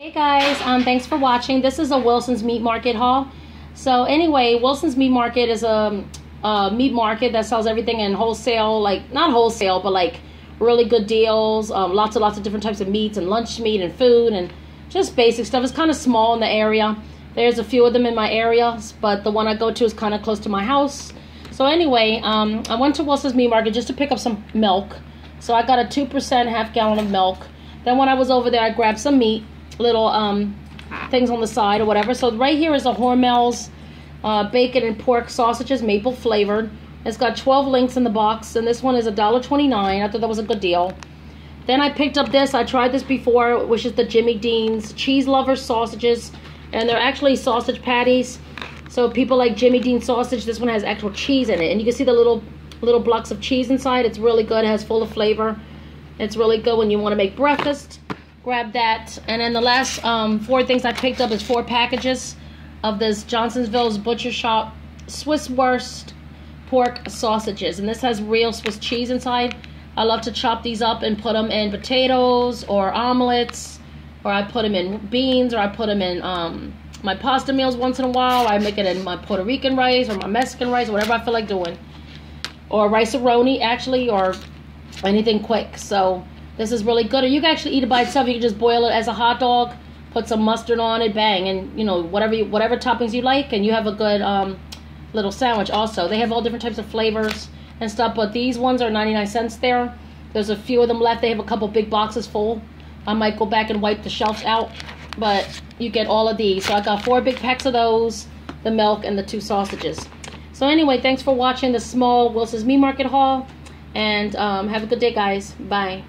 Hey guys, um, thanks for watching. This is a Wilson's Meat Market haul. So anyway, Wilson's Meat Market is a, a meat market that sells everything in wholesale, like not wholesale, but like really good deals. Um, lots and lots of different types of meats and lunch meat and food and just basic stuff. It's kind of small in the area. There's a few of them in my area, but the one I go to is kind of close to my house. So anyway, um, I went to Wilson's Meat Market just to pick up some milk. So I got a 2% half gallon of milk. Then when I was over there, I grabbed some meat little um, things on the side or whatever. So right here is a Hormel's uh, bacon and pork sausages, maple flavored. It's got 12 links in the box, and this one is $1.29. I thought that was a good deal. Then I picked up this. I tried this before, which is the Jimmy Dean's Cheese Lovers sausages, and they're actually sausage patties. So people like Jimmy Dean sausage, this one has actual cheese in it, and you can see the little little blocks of cheese inside. It's really good. It has full of flavor. It's really good when you want to make breakfast grab that. And then the last um, four things I picked up is four packages of this Johnsonville's Butcher Shop Swiss Wurst pork sausages. And this has real Swiss cheese inside. I love to chop these up and put them in potatoes or omelets. Or I put them in beans or I put them in um, my pasta meals once in a while. I make it in my Puerto Rican rice or my Mexican rice, whatever I feel like doing. Or rice-a-roni, actually, or anything quick. So this is really good. Or you can actually eat it by itself. You can just boil it as a hot dog, put some mustard on it, bang, and you know whatever you, whatever toppings you like, and you have a good um, little sandwich. Also, they have all different types of flavors and stuff. But these ones are 99 cents there. There's a few of them left. They have a couple big boxes full. I might go back and wipe the shelves out, but you get all of these. So I got four big packs of those, the milk, and the two sausages. So anyway, thanks for watching the small Wilson's Meat Market haul, and um, have a good day, guys. Bye.